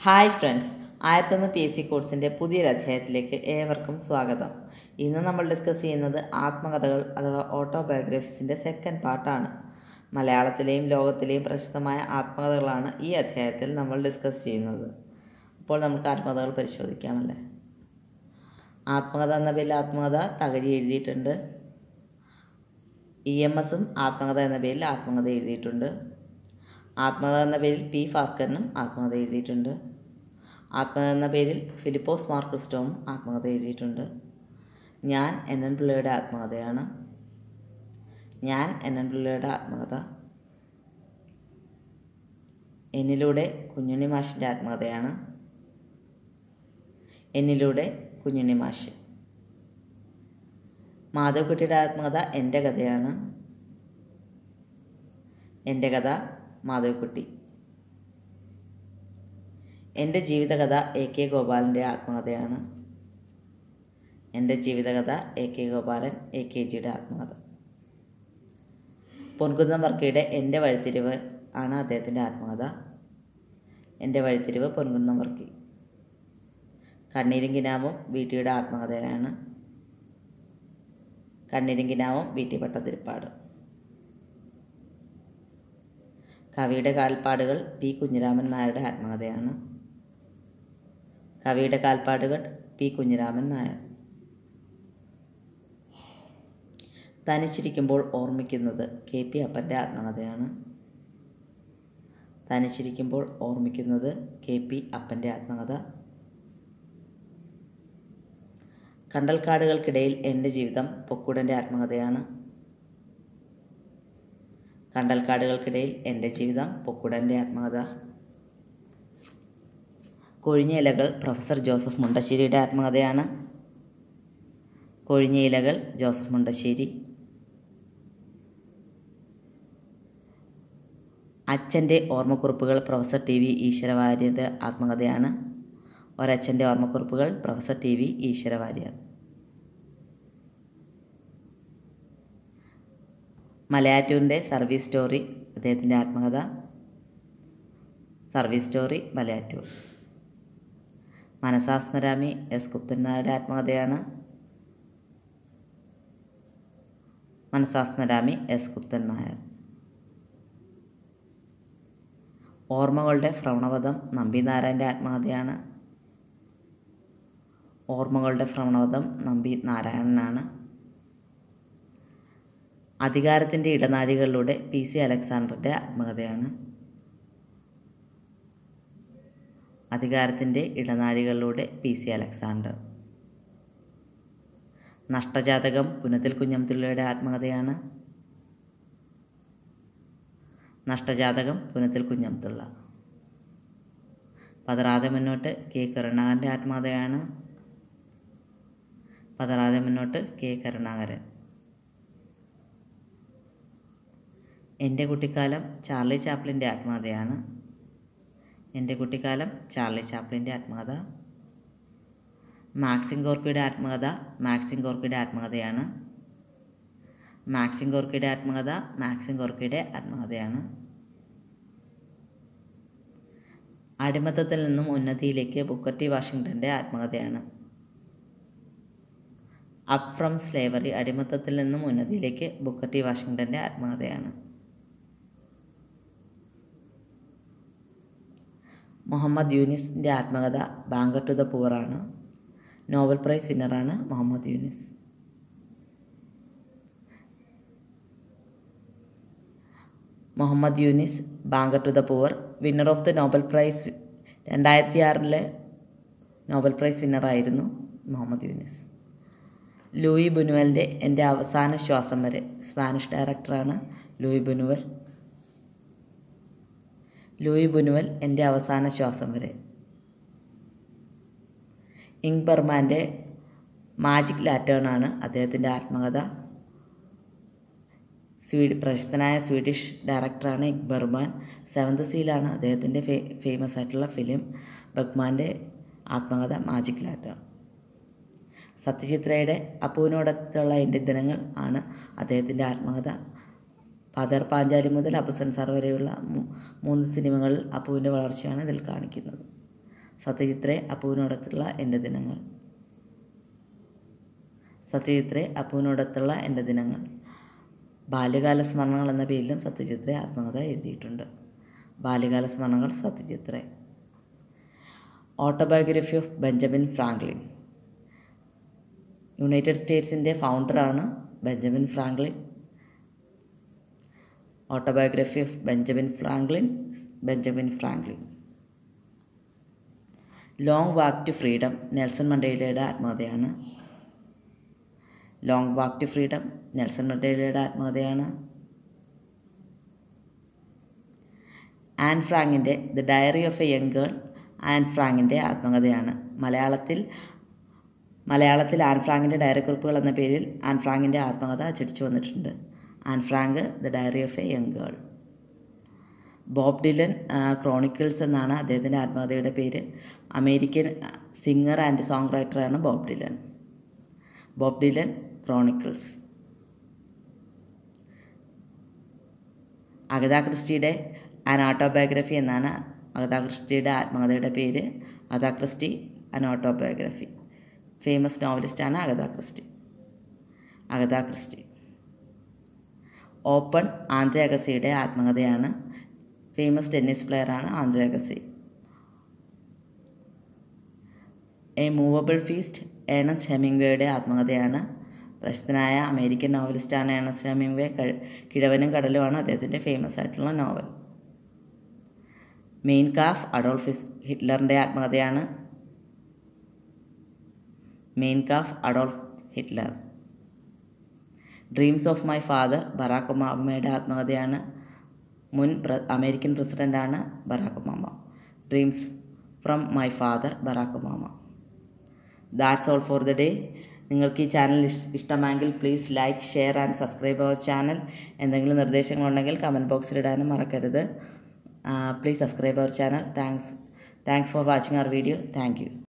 Hi friends ആയിരത്തൊന്ന് P S C കോഴ്സിന്റെ പുതിയൊരു അധ്യായത്തിലേക്ക് ഏവർക്കും സ്വാഗതം. ഇന്ന് നമ്മൾ ഡിസ്കസ് ചെയ്യുന്നത് ആത്മകഥകൾ അഥവാ ഓട്ടോബയോഗ്രഫീസിന്റെ സെക്കൻഡ് പാർട്ടാണ് മലയാളത്തിലെയും ലോകത്തിലെയും പ്രശസ്തമായ ആത്മകഥകളാണ് ഈ അധ്യായത്തിൽ നമ്മൾ ഡിസ്കസ് ചെയ്യുന്നത്. അപ്പോൾ നമുക്ക് ആത്മകഥകൾ പരിശോധിക്കാമല്ലേ ആത്മകഥ എന്ന പേരിൽ ആത്മകഥ തകഴി എഴുതിയിട്ടുണ്ട്. ഇ എം എസും ആത്മകഥ എന്ന പേരിൽ ആത്മകഥ എഴുതിയിട്ടുണ്ട്. ആത്മകഥ എന്ന പേരിൽ പി ഭാസ്കരനും ആത്മകഥ എഴുതിയിട്ടുണ്ട്. ആത്മകഥ എന്ന പേരിൽ ഫിലിപ്പോസ് മാർ ക്രിസ്റ്റോവും ആത്മകഥ എഴുതിയിട്ടുണ്ട്. ഞാൻ എൻ എൻ പിള്ളയുടെ ആത്മകഥയാണ്. ഞാൻ എൻ എൻ പിള്ളയുടെ ആത്മകഥ. എന്നിലൂടെ കുഞ്ഞുണ്ണി മാഷിന്റെ ആത്മകഥയാണ്. എന്നിലൂടെ കുഞ്ഞുണ്ണി മാഷ്. മാധവക്കുട്ടിയുടെ ആത്മകഥ എന്റെ കഥയാണ്. എന്റെ കഥ മാധവക്കുട്ടി. എന്റെ ജീവിതകഥ എ കെ ഗോപാലന്റെ ആത്മകഥയാണ്. എന്റെ ജീവിതകഥ A K Gopalan A K ജിയുടെ ആത്മകഥ. പൊൻകുന്നം വർക്കയുടെ എന്റെ വഴിത്തിരിവ് ആണ് അദ്ദേഹത്തിന്റെ ആത്മകഥ. എന്റെ വഴിത്തിരിവ് പൊൻകുന്നം വർക്കി. കണ്ണീരും കിനാവും വീട്ടിയുടെ ആത്മകഥയാണ്. കണ്ണീരും കിനാവും വീട്ടി പട്ടതിരിപ്പാട് കവിയുടെ കാൽപ്പാടുകൾ പി കുഞ്ഞിരാമൻ നായരുടെ ആത്മകഥയാണ്. കവിയുടെ കാൽപ്പാടുകൾ പി കുഞ്ഞിരാമൻ നായർ. തനിച്ചിരിക്കുമ്പോൾ ഓർമ്മിക്കുന്നത് കെ പി അപ്പന്റെ ആത്മകഥയാണ്. തനിച്ചിരിക്കുമ്പോൾ ഓർമ്മിക്കുന്നത് കെ പി അപ്പന്റെ ആത്മകഥ. കണ്ടൽക്കാടുകൾക്കിടയിൽ എന്റെ ജീവിതം പൊക്കുടന്റെ ആത്മകഥയാണ്. കണ്ടൽക്കാടുകൾക്കിടയിൽ എന്റെ ജീവിതം പൊക്കുടന്റെ ആത്മകഥ കൊഴിഞ്ഞ ഇലകൾ പ്രൊഫസർ ജോസഫ് മുണ്ടശ്ശേരിയുടെ ആത്മകഥയാണ് കൊഴിഞ്ഞ ഇലകൾ ജോസഫ് മുണ്ടശ്ശേരി. അച്ഛന്റെ ഓർമ്മക്കുറിപ്പുകൾ പ്രൊഫസർ ടി വി ഈശ്വരവാര്യരുടെ ആത്മകഥയാണ് ഒരച്ഛന്റെ ഓർമ്മക്കുറിപ്പുകൾ പ്രൊഫസർ ടി വി ഈശ്വരവാര്യർ. മലയാറ്റൂരിന്റെ സർവീസ് സ്റ്റോറി അദ്ദേഹത്തിന്റെ ആത്മകഥ. Service story Malayattoor. Manasasmarami S Guptan നായരുടെ ആത്മകഥയാണ്. മനസാസ്മരാമി എസ് ഗുപ്തൻ നായർ ഓർമ്മകളുടെ ഭ്രവണവധം നമ്പി നാരായണന്റെ ആത്മകഥയാണ്. ഓർമ്മകളുടെ ഭ്രവണവധം നമ്പി നാരായണനാണ് അധികാരത്തിന്റെ ഇടനാഴികളിലൂടെ പി സി അലക്സാണ്ടറുടെ ആത്മകഥയാണ്. അധികാരത്തിന്റെ ഇടനാഴികളിലൂടെ P C Alexander. Nashtajathakam Punathil കുഞ്ഞംതുള്ളിയുടെ ആത്മകഥയാണ്. നഷ്ടജാതകം പുനത്തിൽ കുഞ്ഞംതുള്ള പതറാതെ മുന്നോട്ട് കെ കരുണാകരന്റെ ആത്മകഥയാണ്. പതറാതെ മുന്നോട്ട് കെ കരുണാകരൻ. എന്റെ കുട്ടിക്കാലം ചാർലി ചാപ്ലിന്റെ ആത്മകഥയാണ് എന്റെ കുട്ടിക്കാലം ചാർലി ചാപ്ലിന്റെ ആത്മകഥ മാക്സിം ഗോർക്കിയുടെ ആത്മകഥ മാക്സിം ഗോർക്കിയുടെ ആത്മകഥയാണ് മാക്സിം ഗോർക്കിയുടെ ആത്മകഥ മാക്സിം ഗോർക്കിയുടെ ആത്മകഥയാണ് അടിമത്തത്തിൽ നിന്നും ഉന്നതിയിലേക്ക് ബുക്കറ്റി വാഷിങ്ടന്റെ ആത്മകഥയാണ് അപ് ഫ്രം സ്ലേവറി അടിമത്തത്തിൽ നിന്നും ഉന്നതിയിലേക്ക് ബുക്കറ്റി വാഷിങ്ടന്റെ ആത്മകഥയാണ് മുഹമ്മദ് യൂനിസിന്റെ ആത്മകഥ ബാങ്കർ ടു ദ പൂറാണ് Nobel price വിന്നറാണ് Muhammad Yunus. Muhammad Yunus banker to the poor winner of the Nobel Prize രണ്ടായിരത്തി ആറിലെ നോബൽ പ്രൈസ് വിന്നറായിരുന്നു മുഹമ്മദ് യൂനിസ്. ലൂയി ബുനുവലിന്റെ എന്റെ അവസാന ശ്വാസം വരെ സ്പാനിഷ് ഡയറക്ടറാണ് ലൂയി ബുനുവൽ. ലൂയി ബുനുവൽ എന്റെ അവസാന ശ്വാസം വരെ. ഇങ് ബർമാന്റെ മാജിക് ലാറ്റേൺ ആണ് അദ്ദേഹത്തിന്റെ ആത്മകഥ. സ്വീഡ് പ്രശസ്തനായ സ്വീഡിഷ് ഡയറക്ടറാണ് ഇക് ബർമാൻ. സെവൻത് സീലാണ് അദ്ദേഹത്തിന്റെ ഫേ ഫേമസ് ആയിട്ടുള്ള ഫിലിം ബഗ്മാന്റെ ആത്മകഥ മാജിക് ലാറ്റേൺ. സത്യചിത്രയുടെ അപ്പുവിനോടൊത്തുള്ള എന്റെ ദിനങ്ങൾ ആണ് അദ്ദേഹത്തിന്റെ ആത്മകഥ. ഫാദർ പാഞ്ചാലി മുതൽ അപ്പുസൻ സാർ വരെയുള്ള മൂന്ന് സിനിമകളിൽ അപ്പുവിന്റെ വളർച്ചയാണ് ഇതിൽ കാണിക്കുന്നത്. സത്യജിത്രേ അപ്പുവിനോടത്തുള്ള എന്റെ ദിനങ്ങൾ. സത്യജിത്രേ അപ്പുവിനോടത്തുള്ള എന്റെ ദിനങ്ങൾ. ബാല്യകാല സ്മരണകൾ എന്ന പേരിലും സത്യചിത്രെ ആത്മകഥ എഴുതിയിട്ടുണ്ട്. ബാല്യകാല സ്മരണകൾ സത്യചിത്രെ autobiography of Benjamin Franklin. United സ്റ്റേറ്റ്സിന്റെ ഫൗണ്ടറാണ് Benjamin Franklin. Autobiography of Benjamin Franklin Benjamin Franklin long walk to freedom Nelson മണ്ടേലയുടെ ആത്മകഥയാണ് long walk to freedom Nelson മണ്ടേലയുടെ ആത്മകഥയാണ് Anne ഫ്രാങ്കിന്റെ the diary of a young girl Anne ഫ്രാങ്കിന്റെ ആത്മകഥയാണ്. മലയാളത്തിൽ മലയാളത്തിൽ an ഫ്രാങ്കിന്റെ diary കുറിപ്പുകൾ എന്ന പേരിൽ an ഫ്രാങ്കിന്റെ ആത്മകഥ അച്ചടിച്ചു വന്നിട്ടുണ്ട്. Anne Frank the diary of a young girl. Bob Dylan Chronicles എന്നാണ് അദ്ദേഹത്തിന്റെ ആത്മകഥയുടെ പേര്. American singer and song റൈറ്ററാണ് Bob Dylan. Bob Dylan Chronicles. Agatha ക്രിസ്റ്റിയുടെ an autobiography എന്നാണ് അഗത ക്രിസ്റ്റിയുടെ ആത്മകഥയുടെ പേര്. Agatha Christie an autobiography famous നോവലിസ്റ്റാണ് Agatha Christie. Agatha Christie. Open Andre അഗസിയുടെ ആത്മകഥയാണ്. Famous tennis പ്ലെയറാണ് Andre Agassi a moveable feast Ernest ഹെമിംഗ്വേയുടെ ആത്മകഥയാണ്. പ്രശസ്തനായ American നോവലിസ്റ്റാണ് Ernest Hemingway. കിഴവനും കടലുമാണ് അദ്ദേഹത്തിന്റെ ഫേമസ് ആയിട്ടുള്ള നോവൽ. മെയിൻ കാഫ് അഡോൾഫ് ഹിറ്റ്ലറിന്റെ ആത്മകഥയാണ്. Mein Kampf Adolf Hitler. Dreams of my father Barack ഒബാമയുടെ ആത്മകഥയാണ്. മുൻ അമേരിക്കൻ പ്രസിഡന്റാണ് Barack Obama. Dreams from my father Barack Obama. That's all for the day നിങ്ങൾക്ക് ഈ ചാനൽ ഇഷ്ടമെങ്കിൽ please like share and subscribe our channel എന്തെങ്കിലും നിർദ്ദേശങ്ങളുണ്ടെങ്കിൽ comment ബോക്സിൽ ഇടാനും മറക്കരുത്. Please subscribe our channel thanks thanks for watching our video thank you